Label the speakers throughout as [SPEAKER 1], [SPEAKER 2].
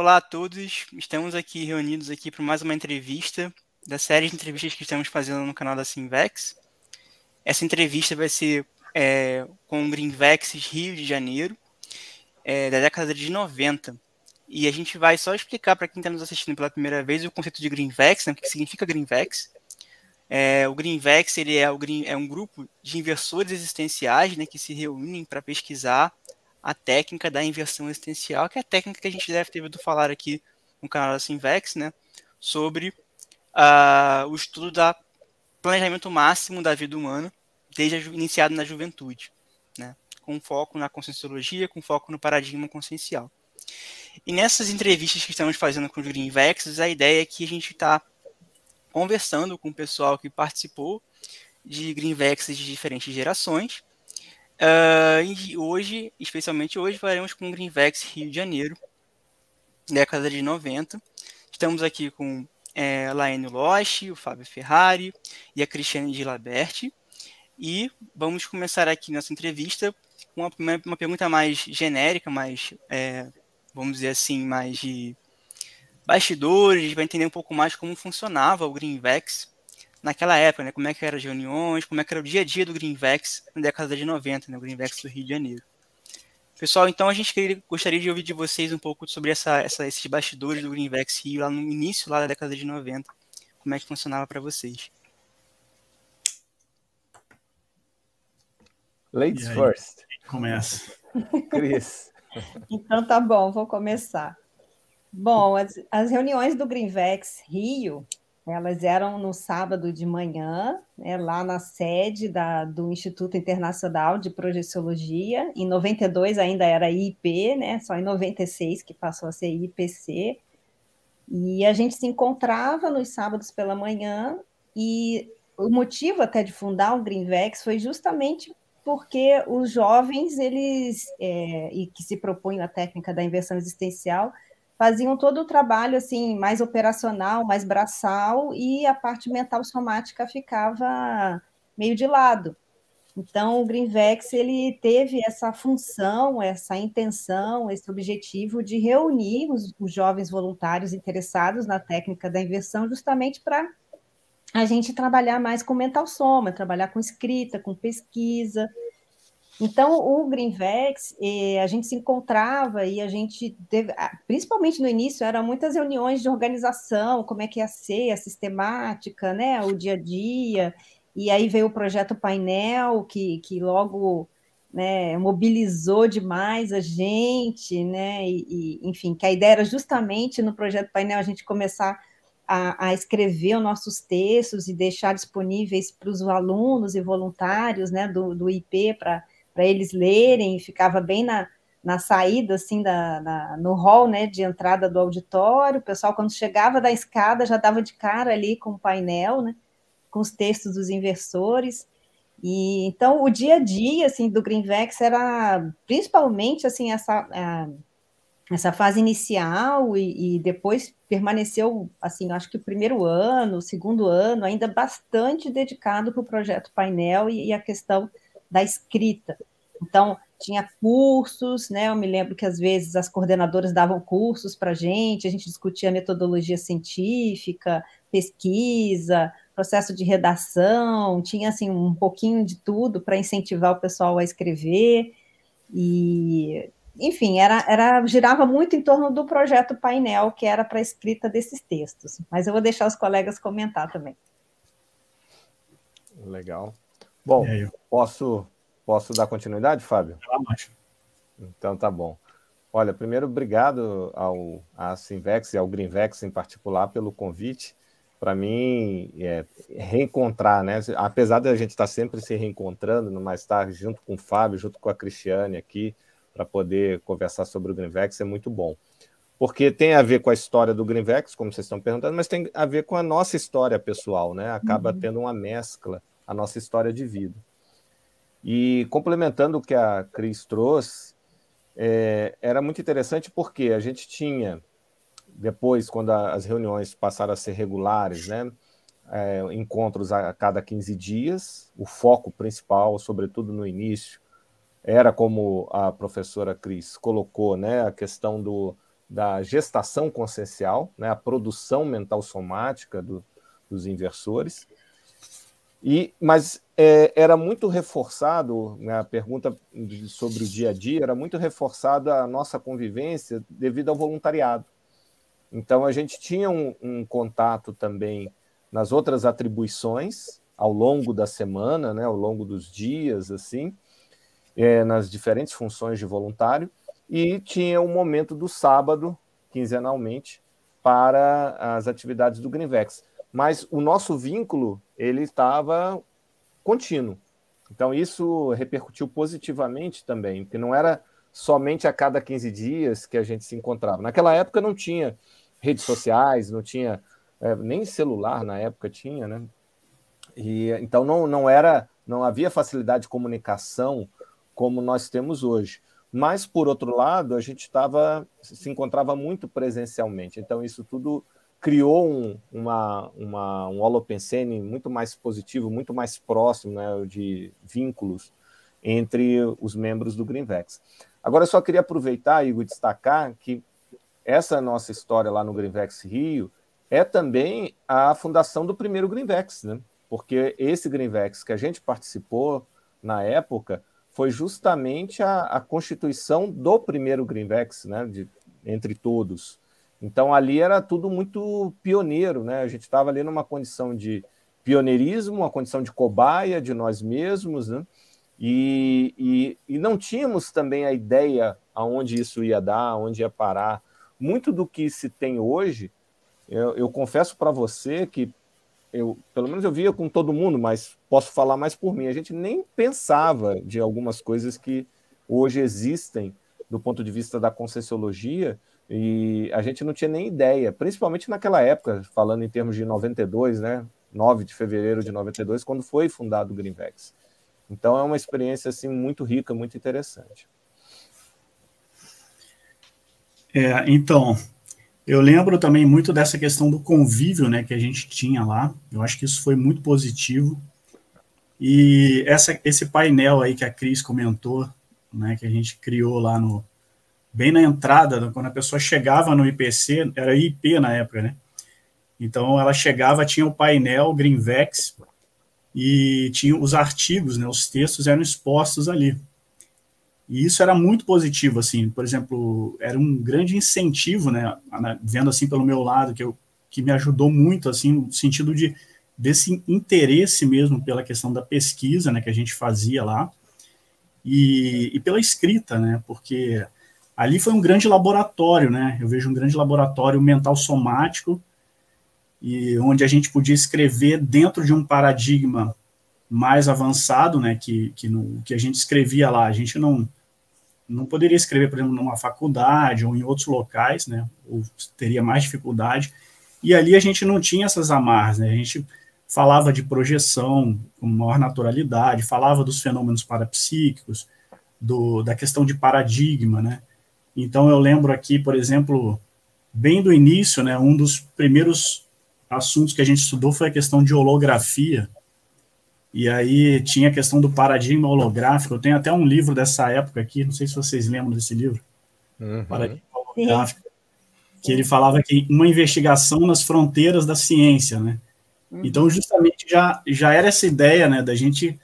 [SPEAKER 1] Olá a todos, estamos aqui reunidos aqui para mais uma entrevista da série de entrevistas que estamos fazendo no canal da Simvex. Essa entrevista vai ser é, com o Greenvex Rio de Janeiro, é, da década de 90. E a gente vai só explicar para quem está nos assistindo pela primeira vez o conceito de Greenvex, né, o que significa Greenvex. É, o Greenvex ele é, o green, é um grupo de inversores existenciais né, que se reúnem para pesquisar a técnica da inversão existencial, que é a técnica que a gente deve ter ouvido falar aqui no canal da Simvex, né, sobre uh, o estudo do planejamento máximo da vida humana, desde iniciado na juventude, né, com foco na conscienciologia, com foco no paradigma consciencial. E nessas entrevistas que estamos fazendo com os Greenvex, a ideia é que a gente está conversando com o pessoal que participou de Greenvex de diferentes gerações, Uh, hoje, especialmente hoje, faremos com o Greenvex Rio de Janeiro, década de 90. Estamos aqui com é, Laene Loche, o Fábio Ferrari e a Cristiane de Laberti. E vamos começar aqui nossa entrevista com uma, uma pergunta mais genérica, mais, é, vamos dizer assim, mais de bastidores, vai entender um pouco mais como funcionava o Greenvex naquela época, né? Como é que eram as reuniões, como é que era o dia a dia do Greenvex na década de 90, né? O Greenvex do Rio de Janeiro. Pessoal, então a gente queria, gostaria de ouvir de vocês um pouco sobre essa, essa, esses bastidores do Greenvex Rio lá no início lá da década de 90. Como é que funcionava para vocês?
[SPEAKER 2] Ladies first.
[SPEAKER 3] Começa.
[SPEAKER 2] Cris.
[SPEAKER 4] Então tá bom, vou começar. Bom, as, as reuniões do Greenvex Rio elas eram no sábado de manhã, né, lá na sede da, do Instituto Internacional de Projeciologia. Em 92 ainda era IIP, né, só em 96 que passou a ser IPC. E a gente se encontrava nos sábados pela manhã e o motivo até de fundar o Greenvex foi justamente porque os jovens, eles, é, e que se propunham a técnica da inversão existencial, faziam todo o trabalho assim mais operacional, mais braçal e a parte mental somática ficava meio de lado. Então o Greenvex ele teve essa função, essa intenção, esse objetivo de reunir os, os jovens voluntários interessados na técnica da inversão justamente para a gente trabalhar mais com mental soma, trabalhar com escrita, com pesquisa, então, o Greenvex, eh, a gente se encontrava e a gente, teve, principalmente no início, eram muitas reuniões de organização, como é que ia ser a sistemática, né, o dia a dia, e aí veio o projeto Painel, que, que logo né, mobilizou demais a gente, né, e, e, enfim, que a ideia era justamente no projeto Painel a gente começar a, a escrever os nossos textos e deixar disponíveis para os alunos e voluntários, né, do, do IP para para eles lerem, ficava bem na, na saída, assim, da, na, no hall, né, de entrada do auditório, o pessoal, quando chegava da escada, já dava de cara ali com o painel, né, com os textos dos inversores, e então o dia a dia, assim, do Greenvex era, principalmente, assim, essa, a, essa fase inicial e, e, depois permaneceu, assim, acho que o primeiro ano, o segundo ano, ainda bastante dedicado para o projeto painel e, e a questão da escrita. Então, tinha cursos, né? Eu me lembro que às vezes as coordenadoras davam cursos para a gente, a gente discutia metodologia científica, pesquisa, processo de redação, tinha assim um pouquinho de tudo para incentivar o pessoal a escrever. E, enfim, era, era girava muito em torno do projeto painel, que era para a escrita desses textos. Mas eu vou deixar os colegas comentar também.
[SPEAKER 2] Legal. Bom, posso, posso dar continuidade, Fábio? Então tá bom. Olha, primeiro, obrigado ao à Sinvex e ao Greenvex em particular pelo convite. Para mim, é, reencontrar, né? Apesar de a gente estar sempre se reencontrando, mais tarde, junto com o Fábio, junto com a Cristiane aqui, para poder conversar sobre o Greenvex, é muito bom. Porque tem a ver com a história do Greenvex, como vocês estão perguntando, mas tem a ver com a nossa história pessoal, né? Acaba uhum. tendo uma mescla a nossa história de vida. E complementando o que a Cris trouxe, é, era muito interessante porque a gente tinha, depois, quando a, as reuniões passaram a ser regulares, né, é, encontros a, a cada 15 dias, o foco principal, sobretudo no início, era como a professora Cris colocou, né, a questão do, da gestação consciencial, né, a produção mental somática do, dos inversores. E, mas é, era muito reforçado, né, a pergunta sobre o dia a dia, era muito reforçada a nossa convivência devido ao voluntariado. Então, a gente tinha um, um contato também nas outras atribuições ao longo da semana, né, ao longo dos dias, assim, é, nas diferentes funções de voluntário, e tinha o um momento do sábado, quinzenalmente, para as atividades do Greenvex. Mas o nosso vínculo ele estava contínuo. Então, isso repercutiu positivamente também, porque não era somente a cada 15 dias que a gente se encontrava. Naquela época não tinha redes sociais, não tinha é, nem celular na época tinha, né? E então não, não era, não havia facilidade de comunicação como nós temos hoje. Mas por outro lado, a gente estava se encontrava muito presencialmente. Então isso tudo criou um, uma, uma, um holopensene muito mais positivo, muito mais próximo né, de vínculos entre os membros do Greenvex. Agora, eu só queria aproveitar, Igor, destacar que essa nossa história lá no Greenvex Rio é também a fundação do primeiro Greenvex, né? porque esse Greenvex que a gente participou na época foi justamente a, a constituição do primeiro Greenvex, né? De, entre todos. Então ali era tudo muito pioneiro, né? A gente estava ali numa condição de pioneirismo, uma condição de cobaia de nós mesmos, né? E, e, e não tínhamos também a ideia aonde isso ia dar, aonde ia parar. Muito do que se tem hoje, eu, eu confesso para você que eu, pelo menos eu via com todo mundo, mas posso falar mais por mim. A gente nem pensava de algumas coisas que hoje existem do ponto de vista da conscienciologia e a gente não tinha nem ideia, principalmente naquela época, falando em termos de 92, né? 9 de fevereiro de 92, quando foi fundado o Greenvex. Então é uma experiência assim muito rica, muito interessante.
[SPEAKER 3] É, então, eu lembro também muito dessa questão do convívio, né, que a gente tinha lá. Eu acho que isso foi muito positivo. E essa, esse painel aí que a Cris comentou, né, que a gente criou lá no, bem na entrada, quando a pessoa chegava no IPC, era IP na época, né? Então ela chegava, tinha o painel Greenvex e tinha os artigos, né, os textos eram expostos ali. E isso era muito positivo, assim, por exemplo, era um grande incentivo, né, vendo assim pelo meu lado, que, eu, que me ajudou muito, assim, no sentido de desse interesse mesmo pela questão da pesquisa, né, que a gente fazia lá, e, e pela escrita, né, porque ali foi um grande laboratório, né? Eu vejo um grande laboratório mental somático e onde a gente podia escrever dentro de um paradigma mais avançado, né? Que, que, no, que a gente escrevia lá, a gente não não poderia escrever, por exemplo, numa faculdade ou em outros locais, né? Ou teria mais dificuldade. E ali a gente não tinha essas amarras, né? A gente falava de projeção com maior naturalidade, falava dos fenômenos parapsíquicos, do, da questão de paradigma, né? Então eu lembro aqui, por exemplo, bem do início, né, um dos primeiros assuntos que a gente estudou foi a questão de holografia. E aí tinha a questão do paradigma holográfico. Eu tenho até um livro dessa época aqui, não sei se vocês lembram desse livro. Uhum. Paradigma holográfico. Que ele falava que uma investigação nas fronteiras da ciência, né? Uhum. Então, justamente já, já era essa ideia, né, da gente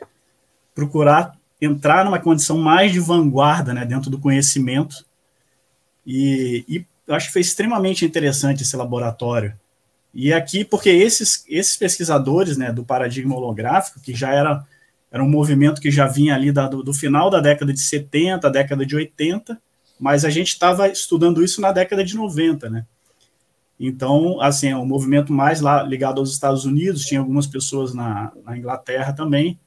[SPEAKER 3] procurar entrar numa condição mais de vanguarda, né, dentro do conhecimento, e, e acho que foi extremamente interessante esse laboratório. E aqui, porque esses, esses pesquisadores né, do paradigma holográfico, que já era, era um movimento que já vinha ali da, do, do final da década de 70, década de 80, mas a gente estava estudando isso na década de 90, né? Então, assim, é um movimento mais lá ligado aos Estados Unidos, tinha algumas pessoas na, na Inglaterra também,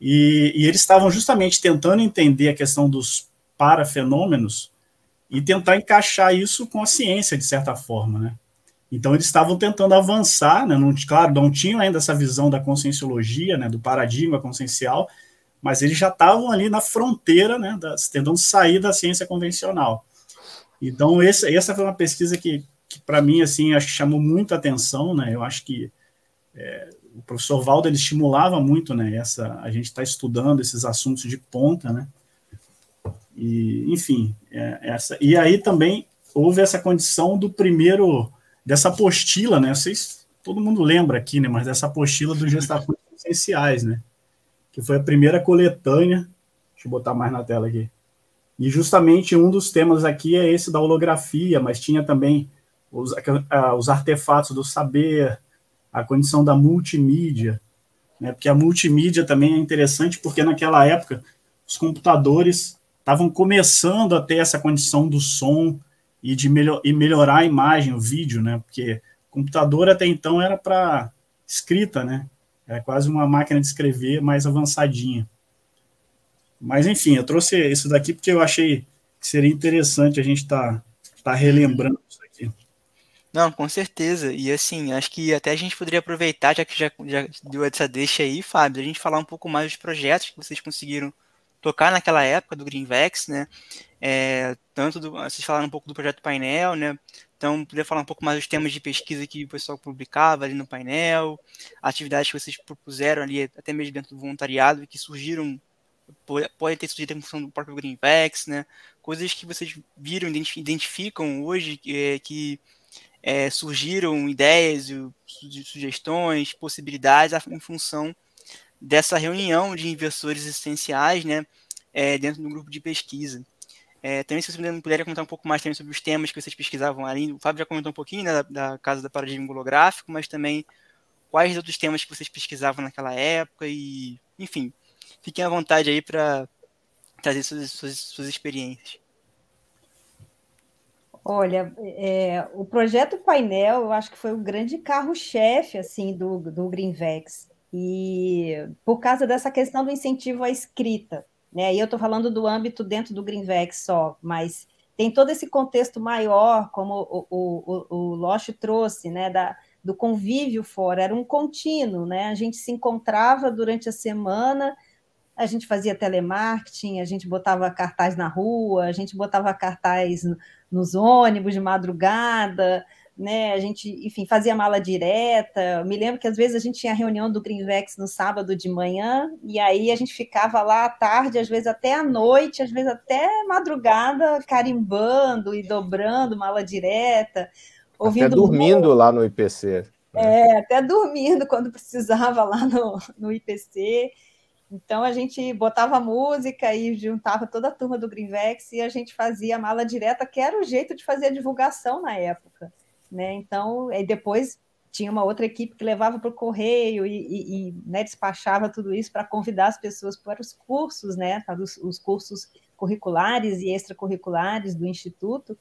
[SPEAKER 3] e, e eles estavam justamente tentando entender a questão dos parafenômenos e tentar encaixar isso com a ciência, de certa forma, né? Então, eles estavam tentando avançar, né? Não, claro, não tinham ainda essa visão da conscienciologia, né? Do paradigma consciencial, mas eles já estavam ali na fronteira, né? Das, tentando sair da ciência convencional. Então, esse, essa foi uma pesquisa que, que para mim, assim, acho que chamou muita atenção, né? Eu acho que é, o professor Valdo, ele estimulava muito, né? Essa, a gente está estudando esses assuntos de ponta, né? E, enfim, é, essa. E aí também houve essa condição do primeiro, dessa apostila, né? Vocês, todo mundo lembra aqui, né? Mas dessa apostila dos gestações essenciais, né? Que foi a primeira coletânea. Deixa eu botar mais na tela aqui. E justamente um dos temas aqui é esse da holografia, mas tinha também os, os artefatos do saber, a condição da multimídia, né? Porque a multimídia também é interessante porque naquela época os computadores estavam começando a ter essa condição do som e de melhor, e melhorar a imagem, o vídeo, né? Porque computador até então era para escrita, né? Era quase uma máquina de escrever mais avançadinha. Mas enfim, eu trouxe isso daqui porque eu achei que seria interessante a gente estar tá, tá relembrando isso aqui.
[SPEAKER 1] Não, com certeza. E assim, acho que até a gente poderia aproveitar, já que já, já deu essa deixa aí, Fábio, a gente falar um pouco mais dos projetos que vocês conseguiram tocar naquela época do Greenvex, né? É, tanto do, vocês falaram um pouco do projeto painel, né? Então, poder falar um pouco mais dos temas de pesquisa que o pessoal publicava ali no painel, atividades que vocês propuseram ali, até mesmo dentro do voluntariado, que surgiram, podem ter surgido em função do próprio Greenvex, né? Coisas que vocês viram, identificam hoje, é, que é, surgiram ideias, sugestões, possibilidades em função dessa reunião de investidores essenciais, né, é, dentro do grupo de pesquisa. É, também, se vocês puderem comentar um pouco mais também sobre os temas que vocês pesquisavam ali, o Fábio já comentou um pouquinho né, da, da Casa da Paradigma Holográfico, mas também quais outros temas que vocês pesquisavam naquela época e, enfim, fiquem à vontade aí para trazer suas, suas, suas experiências.
[SPEAKER 4] Olha, é, o projeto painel, eu acho que foi o grande carro-chefe assim do, do Greenvex. E por causa dessa questão do incentivo à escrita, né? E eu estou falando do âmbito dentro do Greenvex só, mas tem todo esse contexto maior, como o, o, o, o Losch trouxe, né? Da, do convívio fora, era um contínuo, né? A gente se encontrava durante a semana, a gente fazia telemarketing, a gente botava cartaz na rua, a gente botava cartaz nos ônibus de madrugada, né? A gente, enfim, fazia mala direta. Me lembro que às vezes a gente tinha reunião do Greenvex no sábado de manhã, e aí a gente ficava lá à tarde, às vezes até à noite, às vezes até madrugada, carimbando e dobrando mala direta.
[SPEAKER 2] Ouvindo até dormindo lá no IPC.
[SPEAKER 4] Né? É, até dormindo quando precisava lá no, no IPC. Então a gente botava música e juntava toda a turma do Greenvex e a gente fazia mala direta, que era o jeito de fazer a divulgação na época né? Então, aí depois tinha uma outra equipe que levava para o correio e, e, e né, despachava tudo isso para convidar as pessoas para os cursos, né? Para os, os cursos curriculares e extracurriculares do instituto.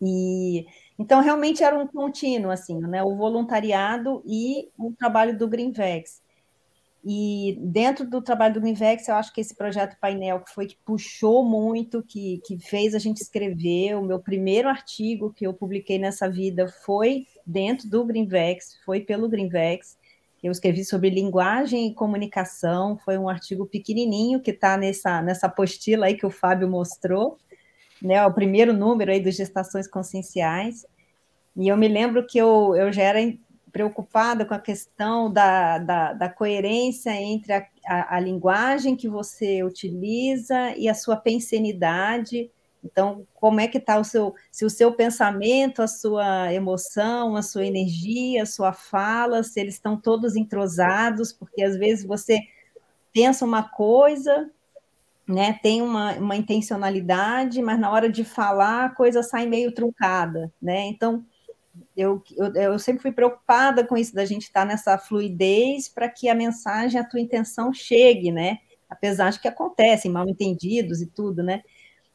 [SPEAKER 4] E então realmente era um contínuo assim, né? O voluntariado e o trabalho do Greenvex. E dentro do trabalho do Univex, eu acho que esse projeto painel que foi que puxou muito, que, que fez a gente escrever. O meu primeiro artigo que eu publiquei nessa vida foi dentro do Greenvex, foi pelo Greenvex. Eu escrevi sobre linguagem e comunicação. Foi um artigo pequenininho que está nessa, nessa apostila aí que o Fábio mostrou, né? O primeiro número aí dos gestações conscienciais. E eu me lembro que eu, eu já era preocupada com a questão da, da, da coerência entre a, a, a, linguagem que você utiliza e a sua pensenidade. Então, como é que está o seu, se o seu pensamento, a sua emoção, a sua energia, a sua fala, se eles estão todos entrosados, porque às vezes você pensa uma coisa, né, tem uma, uma intencionalidade, mas na hora de falar a coisa sai meio truncada, né? Então, eu, eu, eu, sempre fui preocupada com isso, da gente estar tá nessa fluidez para que a mensagem, a tua intenção chegue, né? Apesar de que acontecem mal entendidos e tudo, né?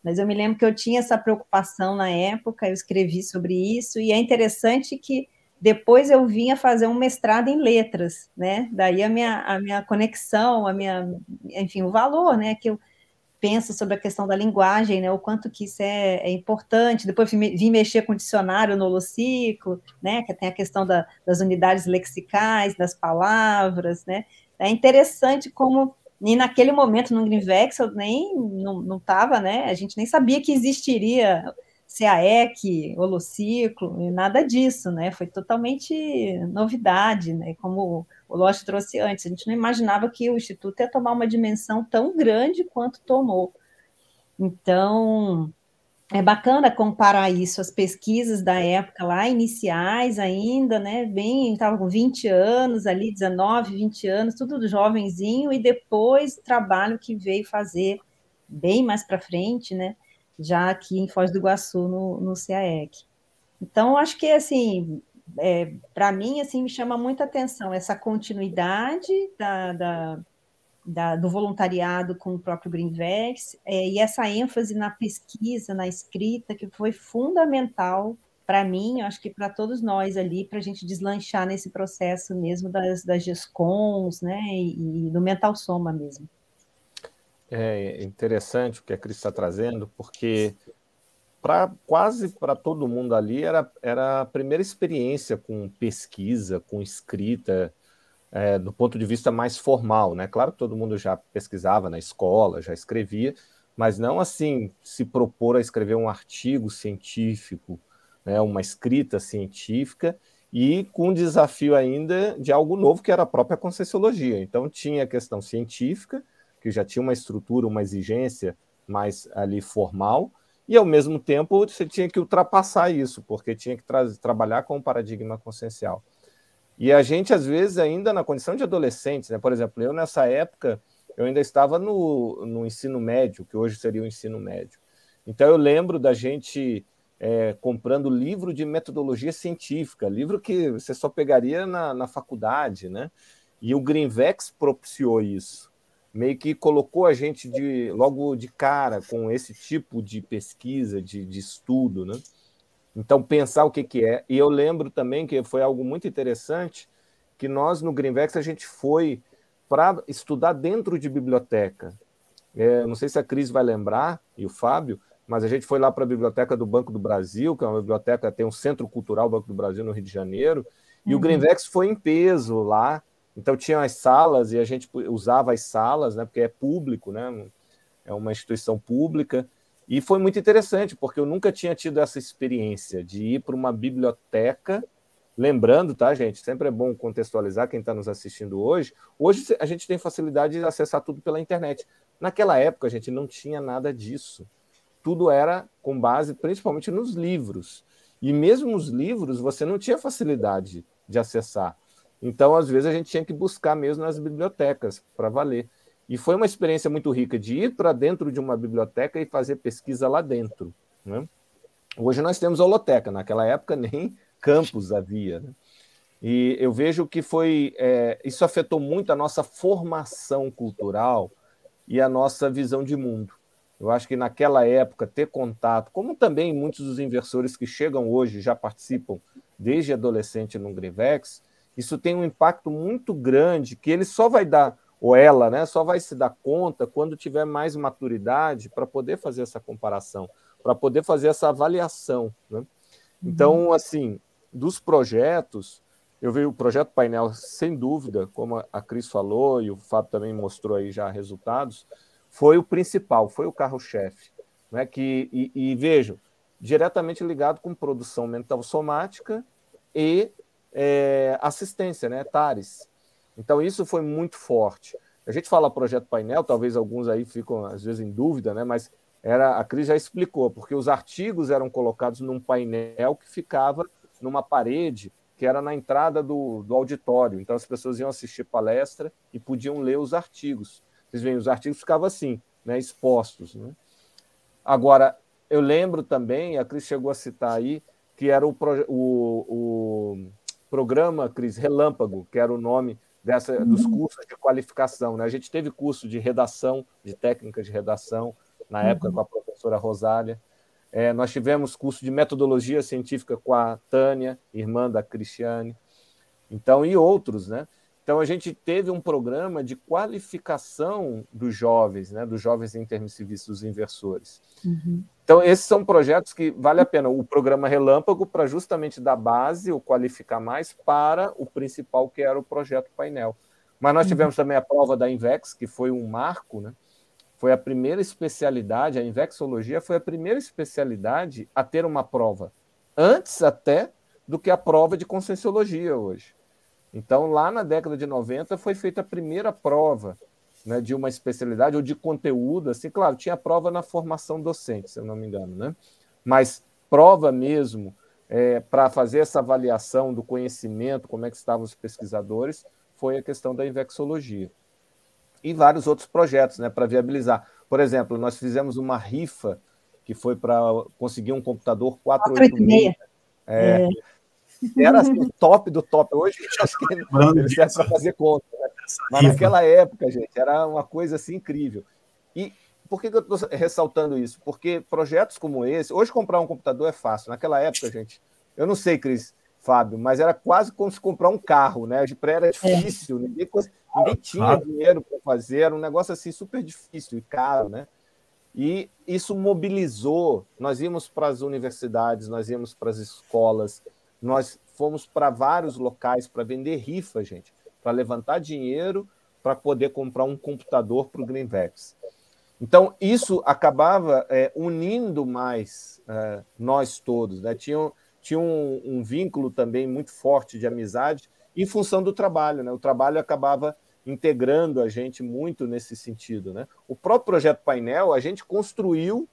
[SPEAKER 4] Mas eu me lembro que eu tinha essa preocupação na época, eu escrevi sobre isso, e é interessante que depois eu vinha fazer um mestrado em letras, né? Daí a minha, a minha conexão, a minha, enfim, o valor, né? Que eu, pensa sobre a questão da linguagem, né, o quanto que isso é, é importante. Depois vim, mexer com o dicionário no Holociclo, né, que tem a questão da, das unidades lexicais, das palavras, né. É interessante como, e naquele momento no Greenvex eu nem, não estava, né, a gente nem sabia que existiria CAEC, Holociclo, nada disso, né, foi totalmente novidade, né, como o Lost trouxe antes. A gente não imaginava que o Instituto ia tomar uma dimensão tão grande quanto tomou. Então, é bacana comparar isso, as pesquisas da época lá, iniciais ainda, né? Bem, estava com 20 anos ali, 19, 20 anos, tudo jovenzinho, e depois trabalho que veio fazer bem mais para frente, né? Já aqui em Foz do Iguaçu, no, no CAEC. Então, acho que, assim, é, para mim, assim, me chama muita atenção essa continuidade da, da da, do voluntariado com o próprio Greenvex, é, e essa ênfase na pesquisa, na escrita, que foi fundamental para mim, acho que para todos nós ali, para a gente deslanchar nesse processo mesmo das, das GESCONs, né, e, e do mental soma mesmo.
[SPEAKER 2] É interessante o que a Cris está trazendo, porque para quase para todo mundo ali era, era a primeira experiência com pesquisa, com escrita, é, do ponto de vista mais formal, né? Claro que todo mundo já pesquisava na escola, já escrevia, mas não assim se propor a escrever um artigo científico, né? uma escrita científica e com um desafio ainda de algo novo que era a própria conscienciologia. Então tinha a questão científica, que já tinha uma estrutura, uma exigência mais ali formal, e ao mesmo tempo você tinha que ultrapassar isso, porque tinha que tra trabalhar com o paradigma consciencial. E a gente, às vezes, ainda na condição de adolescentes, né? por exemplo, eu nessa época, eu ainda estava no, no ensino médio, que hoje seria o ensino médio. Então eu lembro da gente é, comprando livro de metodologia científica, livro que você só pegaria na, na faculdade, né? E o Greenvex propiciou isso. Meio que colocou a gente de, logo de cara com esse tipo de pesquisa, de, de estudo, né? Então, pensar o que, que é. E eu lembro também que foi algo muito interessante, que nós no Greenvex a gente foi para estudar dentro de biblioteca. É, não sei se a Cris vai lembrar, e o Fábio, mas a gente foi lá para a biblioteca do Banco do Brasil, que é uma biblioteca, tem um centro cultural Banco do Brasil no Rio de Janeiro, e uhum. o Greenvex foi em peso lá, então tinha as salas, e a gente usava as salas, né, porque é público, né, é uma instituição pública, e foi muito interessante, porque eu nunca tinha tido essa experiência de ir para uma biblioteca. Lembrando, tá, gente? Sempre é bom contextualizar quem está nos assistindo hoje. Hoje a gente tem facilidade de acessar tudo pela internet. Naquela época a gente não tinha nada disso. Tudo era com base principalmente nos livros. E mesmo os livros você não tinha facilidade de acessar. Então, às vezes, a gente tinha que buscar mesmo nas bibliotecas para valer. E foi uma experiência muito rica de ir para dentro de uma biblioteca e fazer pesquisa lá dentro. Né? Hoje nós temos holoteca, naquela época nem campus havia. Né? E eu vejo que foi é, isso afetou muito a nossa formação cultural e a nossa visão de mundo. Eu acho que naquela época ter contato, como também muitos dos inversores que chegam hoje já participam desde adolescente no Grivex, isso tem um impacto muito grande que ele só vai dar ou ela, né, só vai se dar conta quando tiver mais maturidade para poder fazer essa comparação, para poder fazer essa avaliação. Né? Uhum. Então, assim, dos projetos, eu vi o projeto painel, sem dúvida, como a Cris falou e o Fábio também mostrou aí já resultados, foi o principal, foi o carro-chefe. Né? Que, e, e vejam, diretamente ligado com produção mental somática e é, assistência, né? TARES. Então, isso foi muito forte. A gente fala projeto painel, talvez alguns aí ficam, às vezes, em dúvida, né? mas era, a Cris já explicou, porque os artigos eram colocados num painel que ficava numa parede que era na entrada do, do auditório. Então, as pessoas iam assistir palestra e podiam ler os artigos. Vocês veem, os artigos ficavam assim, né, expostos. Né? Agora, eu lembro também, a Cris chegou a citar aí, que era o, o, o programa, Cris, Relâmpago, que era o nome dessa, dos uhum. cursos de qualificação. Né? A gente teve curso de redação, de técnica de redação, na época uhum. com a professora Rosália. É, nós tivemos curso de metodologia científica com a Tânia, irmã da Cristiane, então, e outros, né? Então, a gente teve um programa de qualificação dos jovens, né? dos jovens intermissivistas, dos inversores. Uhum. Então, esses são projetos que vale a pena. O programa Relâmpago, para justamente dar base, ou qualificar mais, para o principal, que era o projeto painel. Mas nós uhum. tivemos também a prova da Invex, que foi um marco, né? Foi a primeira especialidade, a Invexologia foi a primeira especialidade a ter uma prova, antes até do que a prova de Conscienciologia hoje. Então, lá na década de 90, foi feita a primeira prova né, de uma especialidade ou de conteúdo, assim, claro, tinha prova na formação docente, se eu não me engano, né? mas prova mesmo é, para fazer essa avaliação do conhecimento, como é que estavam os pesquisadores, foi a questão da invexologia. E vários outros projetos né, para viabilizar. Por exemplo, nós fizemos uma rifa que foi para conseguir um computador 486. É, é. Era assim, o top do top. Hoje acho que ele serve para fazer conta. Né? Mas naquela época, gente, era uma coisa assim incrível. E por que, que eu estou ressaltando isso? Porque projetos como esse, hoje comprar um computador é fácil. Naquela época, gente, eu não sei, Cris, Fábio, mas era quase como se comprar um carro, né? De pré era é. difícil, ninguém, ninguém tinha dinheiro para fazer, era um negócio assim super difícil e caro, né? E isso mobilizou. Nós íamos para as universidades, nós íamos para as escolas, nós fomos para vários locais para vender rifa, gente, para levantar dinheiro para poder comprar um computador para o Greenvex. Então, isso acabava é, unindo mais é, nós todos. Né? Tinha, tinha um, um, vínculo também muito forte de amizade em função do trabalho. Né? O trabalho acabava integrando a gente muito nesse sentido. Né? O próprio projeto Painel, a gente construiu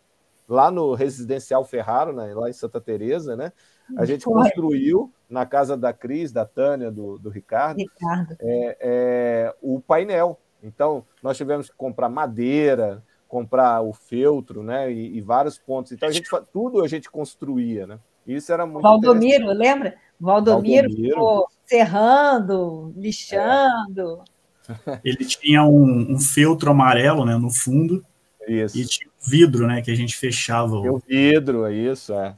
[SPEAKER 2] lá no Residencial Ferraro, né? lá em Santa Teresa, né? A gente Foi. construiu na casa da Cris, da Tânia, do, do Ricardo, Ricardo. É, é, o painel. Então, nós tivemos que comprar madeira, comprar o feltro, né? E, e, vários pontos. Então a gente tudo a gente construía, né? Isso era muito
[SPEAKER 4] Valdomiro, lembra? Valdomiro, Valdomiro. ficou serrando, lixando.
[SPEAKER 3] É. Ele tinha um, um, feltro amarelo, né, no fundo. Isso. E tinha um vidro, né, que a gente fechava.
[SPEAKER 2] O vidro, é isso, é.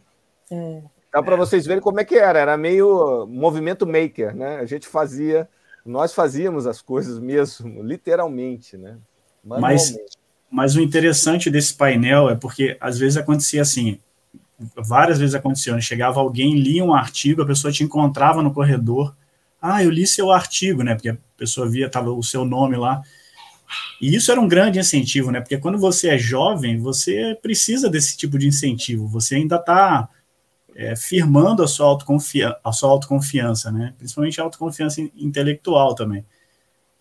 [SPEAKER 2] é. Então, para vocês verem como é que era, era meio movimento maker, né? A gente fazia, nós fazíamos as coisas mesmo, literalmente, né?
[SPEAKER 3] Mas mas o interessante desse painel é porque às vezes acontecia assim, várias vezes aconteceu, né? chegava alguém, lia um artigo, a pessoa te encontrava no corredor, ah, eu li seu artigo, né? Porque a pessoa via, tava o seu nome lá. E isso era um grande incentivo, né? Porque quando você é jovem, você precisa desse tipo de incentivo. Você ainda está é, firmando a sua, autoconfiança, a sua autoconfiança, né? Principalmente a autoconfiança intelectual também.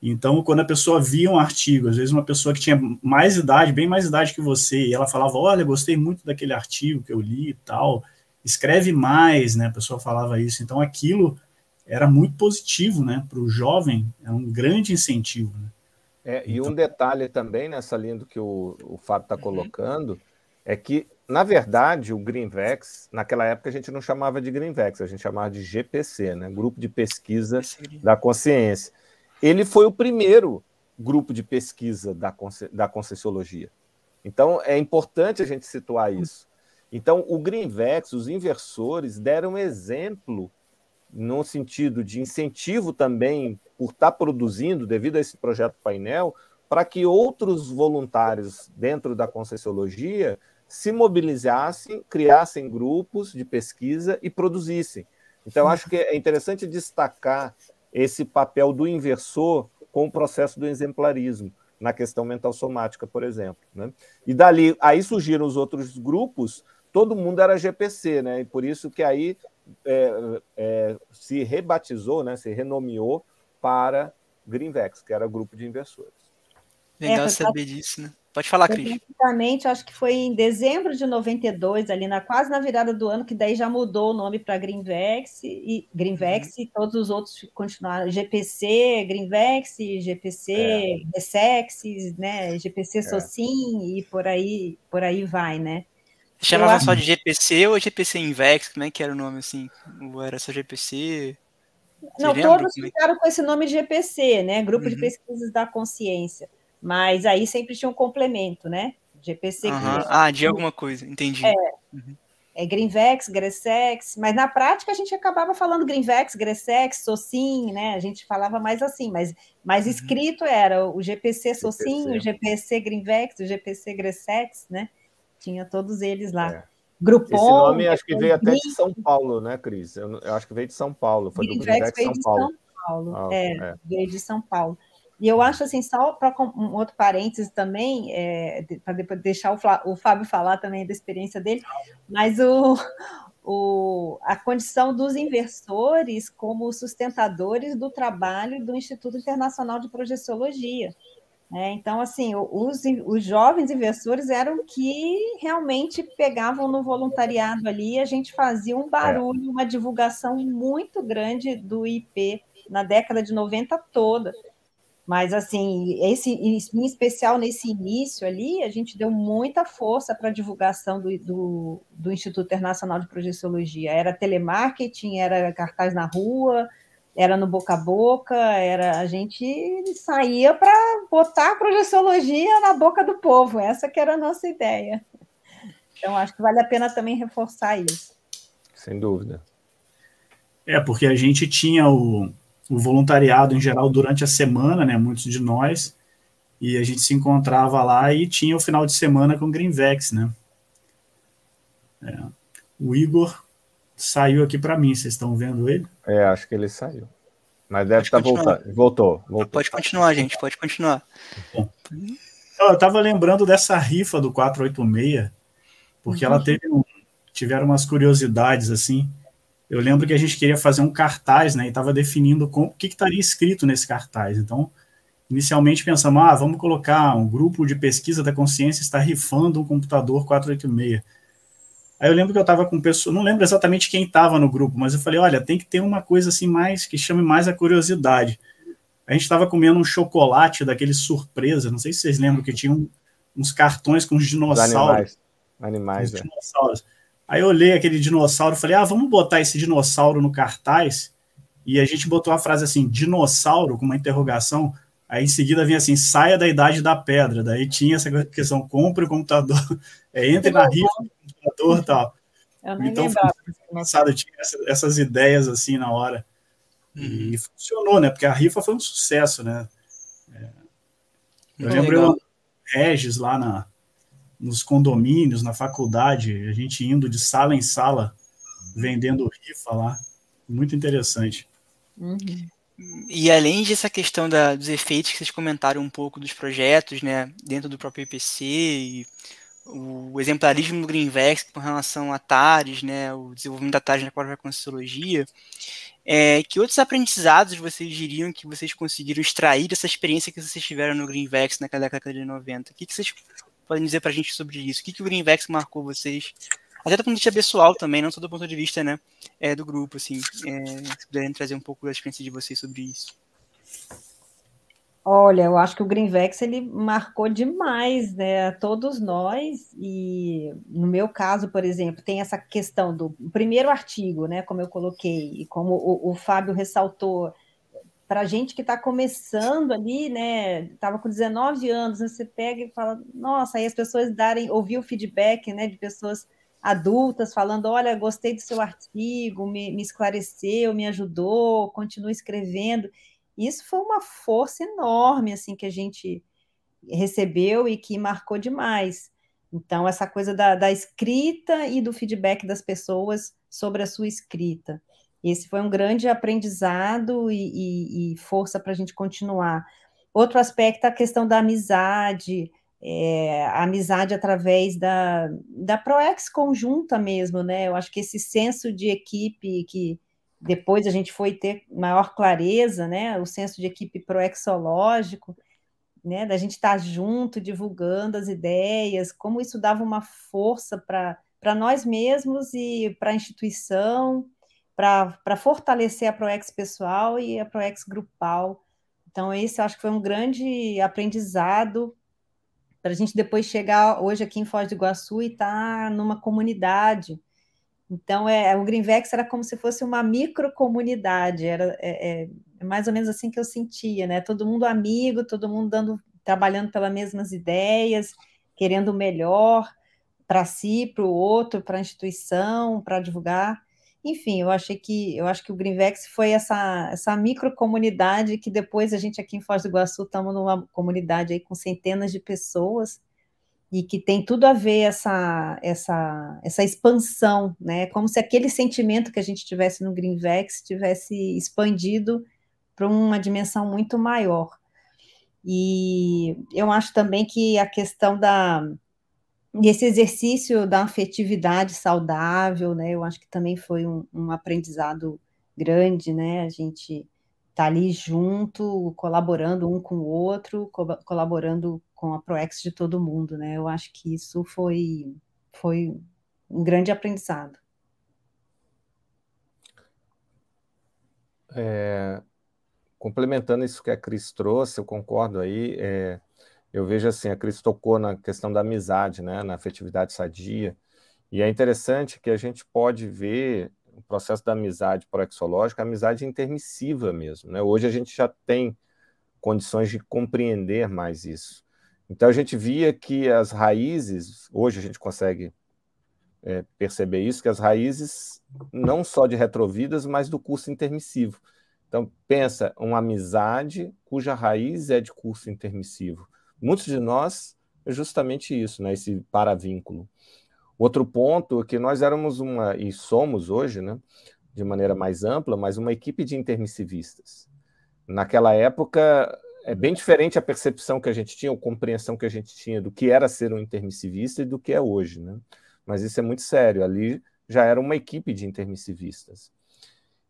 [SPEAKER 3] Então, quando a pessoa via um artigo, às vezes uma pessoa que tinha mais idade, bem mais idade que você, e ela falava: Olha, gostei muito daquele artigo que eu li e tal, escreve mais, né? A pessoa falava isso. Então, aquilo era muito positivo, né? Para o jovem, era um grande incentivo. Né?
[SPEAKER 2] É, e então, um detalhe também nessa linha do que o, o Fábio está uhum. colocando é que, na verdade, o Greenvex, naquela época a gente não chamava de Greenvex, a gente chamava de GPC, né? Grupo de Pesquisa da Consciência ele foi o primeiro grupo de pesquisa da, da Conscienciologia. Então, é importante a gente situar isso. Então, o Greenvex, os inversores, deram exemplo no sentido de incentivo também por estar produzindo, devido a esse projeto painel, para que outros voluntários dentro da Conscienciologia se mobilizassem, criassem grupos de pesquisa e produzissem. Então, acho que é interessante destacar esse papel do inversor com o processo do exemplarismo na questão mental somática, por exemplo. Né? E dali, aí surgiram os outros grupos, todo mundo era GPC, né? E por isso que aí é, é, se rebatizou, né? se renomeou para Greenvex, que era o grupo de inversores.
[SPEAKER 1] Legal é, saber disso, né? Pode falar, Cris.
[SPEAKER 4] Exatamente, acho que foi em dezembro de 92, ali na quase na virada do ano, que daí já mudou o nome para Greenvex e Greenvex uhum. e todos os outros continuaram GPC, Greenvex, GPC, é. Né, GPC é. Socin e por aí, por aí vai, né?
[SPEAKER 1] Chamava só de GPC ou GPC Invex? Como é que era o nome assim? Ou era só GPC?
[SPEAKER 4] Não, todos é ficaram com esse nome GPC, né? Grupo uhum. de Pesquisas da Consciência. Mas aí sempre tinha um complemento, né? GPC. Uhum.
[SPEAKER 1] Ah, de alguma coisa, entendi.
[SPEAKER 4] É, uhum. é Greenvex, Gressex, mas na prática a gente acabava falando Greenvex, Gressex, Socin, né? A gente falava mais assim, mas, mas uhum. escrito era o GPC Socin, o GPC Greenvex, o GPC Gressex, né? Tinha todos eles lá. É.
[SPEAKER 2] Grupom. Esse nome acho que veio até de São Paulo, né, Cris? Eu, eu acho que veio de São Paulo, foi
[SPEAKER 4] Greenvex do Greenvex São Paulo. São Paulo. Ah, é, é, veio de São Paulo. E eu acho assim, só para um outro parênteses também, é, para depois deixar o, o, Fábio falar também da experiência dele, mas o, o, a condição dos inversores como sustentadores do trabalho do Instituto Internacional de Projeciologia. É, então, assim, os, os jovens investidores eram que realmente pegavam no voluntariado ali, a gente fazia um barulho, é. uma divulgação muito grande do IP na década de 90 toda. Mas, assim, esse, em especial nesse início ali, a gente deu muita força para a divulgação do, do, do, Instituto Internacional de Projeciologia. Era telemarketing, era cartaz na rua, era no boca a boca, era a gente saía para botar a projeciologia na boca do povo. Essa que era a nossa ideia. Então, acho que vale a pena também reforçar isso.
[SPEAKER 2] Sem dúvida.
[SPEAKER 3] É, porque a gente tinha o, o voluntariado em geral durante a semana, né? Muitos de nós, e a gente se encontrava lá e tinha o final de semana com o Greenvex, né? É. O Igor saiu aqui para mim, vocês estão vendo ele?
[SPEAKER 2] É, acho que ele saiu. Mas deve estar tá voltando. Voltou, voltou.
[SPEAKER 1] Pode continuar, gente, pode continuar.
[SPEAKER 3] Bom. Eu estava lembrando dessa rifa do 486, porque uhum. ela teve um, tiveram umas curiosidades assim. Eu lembro que a gente queria fazer um cartaz, né? E estava definindo com, o que, que estaria escrito nesse cartaz. Então, inicialmente pensamos, ah, vamos colocar um grupo de pesquisa da consciência está rifando um computador 486. Aí eu lembro que eu estava com pessoas, não lembro exatamente quem estava no grupo, mas eu falei, olha, tem que ter uma coisa assim mais que chame mais a curiosidade. A gente estava comendo um chocolate daquele surpresa, não sei se vocês lembram que tinha um, uns cartões com os dinossauros.
[SPEAKER 2] Os animais, animais é. dinossauros.
[SPEAKER 3] Aí eu olhei aquele dinossauro e falei, ah, vamos botar esse dinossauro no cartaz. E a gente botou a frase assim, dinossauro, com uma interrogação. Aí em seguida vinha assim, saia da idade da pedra. Daí tinha essa questão, compre o computador, é, entre na rifa do computador e tal. então, foi engraçado, tinha essas ideias assim na hora. E uhum. funcionou, né? Porque a rifa foi um sucesso, né? É, eu lembro eu, Regis lá na, nos condomínios, na faculdade, a gente indo de sala em sala, vendendo rifa lá. Muito interessante.
[SPEAKER 1] Uhum. E além dessa questão da, dos efeitos que vocês comentaram um pouco dos projetos, né, dentro do próprio IPC e o exemplarismo do Greenvex com relação a TARES, né, o desenvolvimento da TARES na própria Conscienciologia, é, que outros aprendizados vocês diriam que vocês conseguiram extrair dessa experiência que vocês tiveram no Greenvex naquela década de 90? O que, que vocês podem dizer para a gente sobre isso? O que, que o Greenvex marcou vocês? Até do ponto de vista pessoal também, não só do ponto de vista né, é, do grupo, assim. É, se puderem trazer um pouco da experiência de vocês sobre isso.
[SPEAKER 4] Olha, eu acho que o Greenvex ele marcou demais, né, todos nós e no meu caso, por exemplo, tem essa questão do primeiro artigo, né, como eu coloquei e como o, o Fábio ressaltou, para gente que está começando ali, né, estava com 19 anos, né, você pega e fala, nossa, aí as pessoas darem, ouvir o feedback, né, de pessoas adultas falando, olha, gostei do seu artigo, me, me esclareceu, me ajudou, continua escrevendo. Isso foi uma força enorme, assim, que a gente recebeu e que marcou demais. Então, essa coisa da, da escrita e do feedback das pessoas sobre a sua escrita. Esse foi um grande aprendizado e, e, e força para a gente continuar. Outro aspecto é a questão da amizade, é, a amizade através da, da ProEx conjunta mesmo, né? Eu acho que esse senso de equipe que depois a gente foi ter maior clareza, né? O senso de equipe proexológico, né? Da gente estar junto, divulgando as ideias, como isso dava uma força para nós mesmos e para a instituição para fortalecer a ProEx pessoal e a ProEx grupal. Então, esse eu acho que foi um grande aprendizado para a gente depois chegar hoje aqui em Foz do Iguaçu e estar tá numa comunidade. Então, é, o Greenvex era como se fosse uma microcomunidade, era é, é, é mais ou menos assim que eu sentia, né? Todo mundo amigo, todo mundo dando, trabalhando pelas mesmas ideias, querendo o melhor para si, para o outro, para a instituição, para divulgar. Enfim, eu achei que eu acho que o Greenvex foi essa essa microcomunidade que depois a gente aqui em Foz do Iguaçu estamos numa comunidade aí com centenas de pessoas e que tem tudo a ver essa essa essa expansão, né? Como se aquele sentimento que a gente tivesse no Greenvex tivesse expandido para uma dimensão muito maior. E eu acho também que a questão da e esse exercício da afetividade saudável, né? Eu acho que também foi um, um aprendizado grande, né? A gente tá ali junto, colaborando um com o outro, co colaborando com a ProEx de todo mundo, né? Eu acho que isso foi, foi um grande aprendizado.
[SPEAKER 2] É, complementando isso que a Cris trouxe, eu concordo aí. É, eu vejo assim, a Cris tocou na questão da amizade, né, na afetividade sadia, e é interessante que a gente pode ver o processo da amizade proexológica, amizade intermissiva mesmo. Né? Hoje a gente já tem condições de compreender mais isso. Então a gente via que as raízes, hoje a gente consegue é, perceber isso, que as raízes não só de retrovidas, mas do curso intermissivo. Então pensa, uma amizade cuja raiz é de curso intermissivo. Muitos de nós é justamente isso, né, esse paravínculo. Outro ponto é que nós éramos uma, e somos hoje, né, de maneira mais ampla, mas uma equipe de intermissivistas. Naquela época, é bem diferente a percepção que a gente tinha, a compreensão que a gente tinha do que era ser um intermissivista e do que é hoje. Né? Mas isso é muito sério. Ali já era uma equipe de intermissivistas.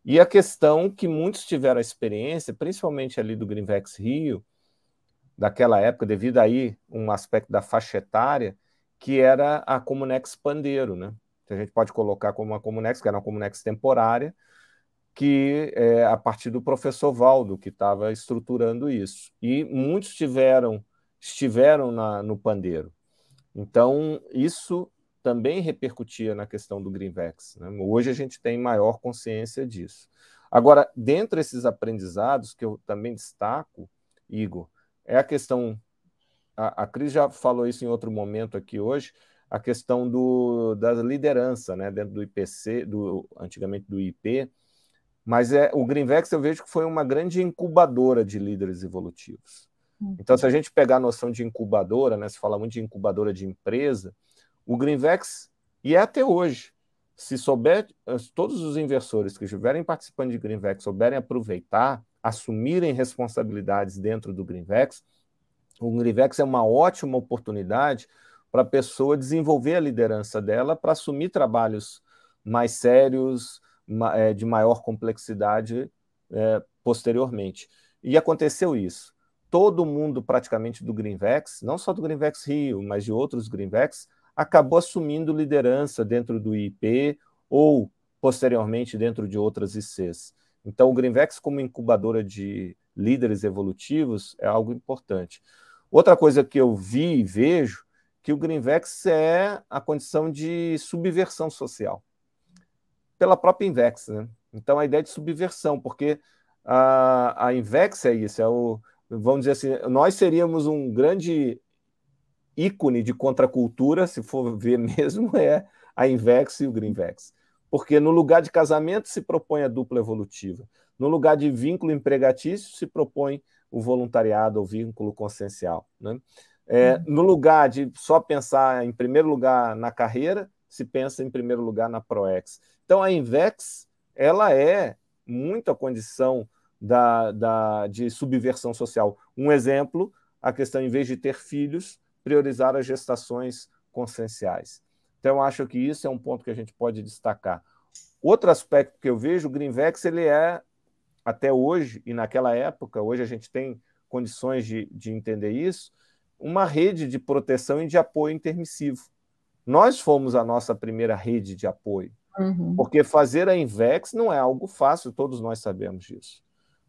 [SPEAKER 2] E a questão que muitos tiveram a experiência, principalmente ali do Greenvex Rio, daquela época, devido aí um aspecto da faixa etária, que era a Comunex Pandeiro, né? Que a gente pode colocar como uma Comunex, que era uma Comunex temporária, que é a partir do professor Valdo, que estava estruturando isso. E muitos tiveram, estiveram na, no Pandeiro. Então, isso também repercutia na questão do Greenvex. Né? Hoje a gente tem maior consciência disso. Agora, dentro desses aprendizados que eu também destaco, Igor, é a questão a, a Cris já falou isso em outro momento aqui hoje, a questão do, da liderança né, dentro do IPC, do, antigamente do IP, mas é, o Greenvex eu vejo que foi uma grande incubadora de líderes evolutivos. Uhum. Então, se a gente pegar a noção de incubadora, né, se fala muito de incubadora de empresa, o Greenvex, e é até hoje, se souber, todos os inversores que estiverem participando de Greenvex souberem aproveitar, assumirem responsabilidades dentro do Greenvex, o Grivex é uma ótima oportunidade para a pessoa desenvolver a liderança dela para assumir trabalhos mais sérios, é, de maior complexidade é, posteriormente. E aconteceu isso. Todo mundo, praticamente, do Greenvex, não só do Greenvex Rio, mas de outros Greenvex, acabou assumindo liderança dentro do IP ou, posteriormente, dentro de outras ICs. Então, o Greenvex, como incubadora de líderes evolutivos, é algo importante. Outra coisa que eu vi e vejo que o Greenvex é a condição de subversão social pela própria Invex, né? Então a ideia de subversão, porque a, a Invex é isso, é o vamos dizer assim, nós seríamos um grande ícone de contracultura, se for ver mesmo, é a Invex e o Greenvex. Porque no lugar de casamento se propõe a dupla evolutiva. No lugar de vínculo empregatício se propõe o voluntariado ou vínculo consciencial. Né? É, uhum. no lugar de só pensar em primeiro lugar na carreira, se pensa em primeiro lugar na ProEx. Então a Invex ela é muito a condição da, da, de subversão social. Um exemplo, a questão, em vez de ter filhos, priorizar as gestações conscienciais. Então, acho que isso é um ponto que a gente pode destacar. Outro aspecto que eu vejo, o Greenvex ele é até hoje, e naquela época, hoje a gente tem condições de, de entender isso, uma rede de proteção e de apoio intermissivo. Nós fomos a nossa primeira rede de apoio, uhum. porque fazer a Invex não é algo fácil, todos nós sabemos disso.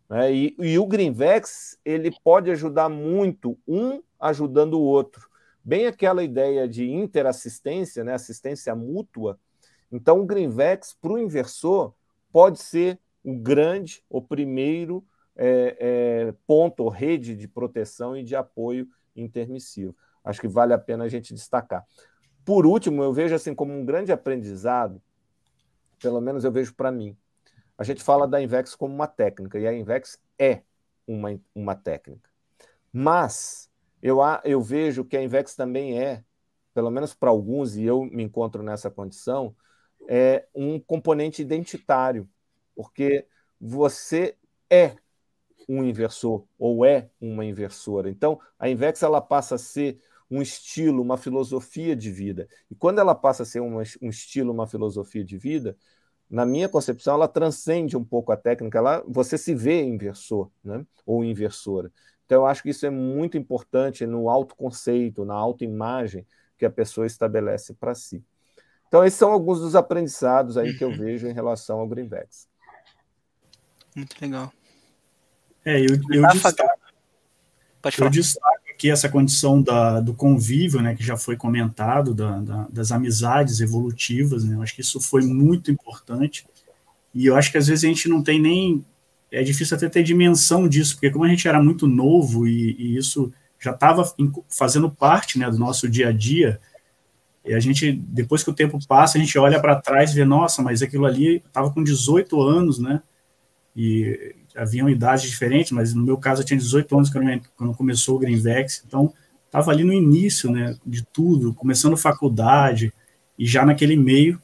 [SPEAKER 2] Né? E, e o Greenvex ele pode ajudar muito, um ajudando o outro. Bem aquela ideia de interassistência, né? assistência mútua. Então, o Greenvex, para o inversor, pode ser o grande, o primeiro é, é, ponto, rede de proteção e de apoio intermissivo. Acho que vale a pena a gente destacar. Por último, eu vejo assim como um grande aprendizado, pelo menos eu vejo para mim. A gente fala da Invex como uma técnica, e a Invex é uma, uma técnica. Mas eu, eu vejo que a Invex também é, pelo menos para alguns, e eu me encontro nessa condição, é um componente identitário porque você é um inversor ou é uma inversora. Então, a Invex ela passa a ser um estilo, uma filosofia de vida. E quando ela passa a ser uma, um estilo, uma filosofia de vida, na minha concepção, ela transcende um pouco a técnica, ela, você se vê inversor, né? ou inversora. Então, eu acho que isso é muito importante no autoconceito, na autoimagem que a pessoa estabelece para si. Então, esses são alguns dos aprendizados aí que eu uhum. vejo em relação ao Greenvex.
[SPEAKER 1] Muito legal.
[SPEAKER 3] É, eu, eu, destaco, eu destaco aqui essa condição da, do convívio, né, que já foi comentado, da, da, das amizades evolutivas, né, eu acho que isso foi muito importante, e eu acho que às vezes a gente não tem nem, é difícil até ter dimensão disso, porque como a gente era muito novo e, e isso já estava fazendo parte, né, do nosso dia a dia, e a gente, depois que o tempo passa, a gente olha para trás e vê, nossa, mas aquilo ali estava com 18 anos, né, e haviam idades diferentes, mas no meu caso eu tinha 18 anos quando começou o Greenvex, então estava ali no início, né, de tudo, começando faculdade e já naquele meio.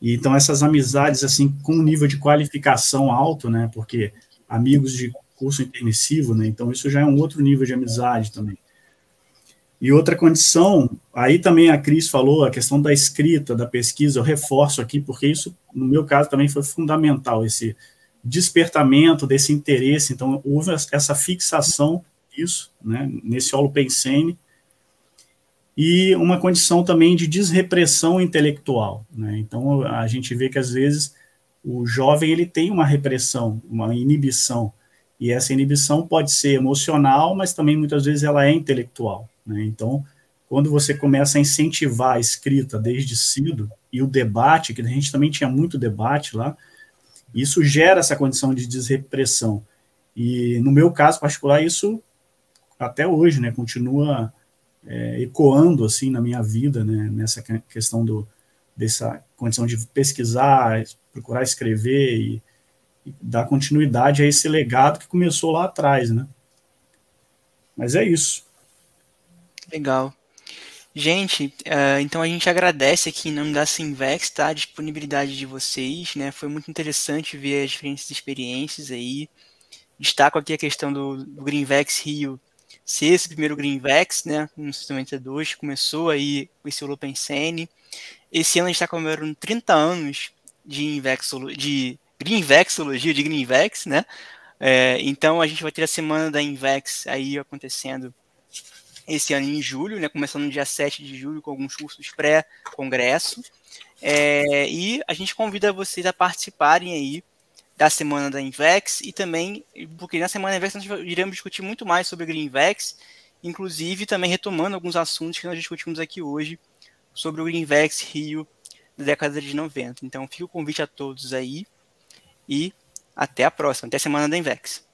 [SPEAKER 3] E então essas amizades assim com nível de qualificação alto, né, porque amigos de curso intermissivo, né, então isso já é um outro nível de amizade também. E outra condição, aí também a Cris falou, a questão da escrita, da pesquisa, eu reforço aqui, porque isso, no meu caso, também foi fundamental, esse despertamento desse interesse, então houve essa fixação disso, né, nesse holopensene, e uma condição também de desrepressão intelectual, né, então a gente vê que às vezes o jovem ele tem uma repressão, uma inibição, e essa inibição pode ser emocional, mas também muitas vezes ela é intelectual, né, então quando você começa a incentivar a escrita desde cedo, e o debate, que a gente também tinha muito debate lá, isso gera essa condição de desrepressão. E no meu caso particular, isso até hoje, né, continua é, ecoando assim na minha vida, né, nessa questão do dessa condição de pesquisar, procurar escrever e, e dar continuidade a esse legado que começou lá atrás, né? Mas é isso.
[SPEAKER 1] Legal. Gente, uh, então a gente agradece aqui em nome da Simvex, tá? A disponibilidade de vocês, né? Foi muito interessante ver as diferentes experiências aí. Destaco aqui a questão do, do Greenvex Rio ser esse primeiro Greenvex, né? No 92, começou aí com esse Holopensene. Esse ano a gente está comemorando 30 anos de, Invexolo, de Greenvexologia, de Greenvex, né? É, então a gente vai ter a semana da Invex aí acontecendo esse ano em julho, né, começando no dia 7 de julho, com alguns cursos pré-congresso. É, e a gente convida vocês a participarem aí da semana da Invex e também, porque na semana da Invex nós iremos discutir muito mais sobre Greenvex, inclusive também retomando alguns assuntos que nós discutimos aqui hoje sobre o Greenvex Rio da década de 90. Então fica o convite a todos aí e até a próxima, até a semana da Invex.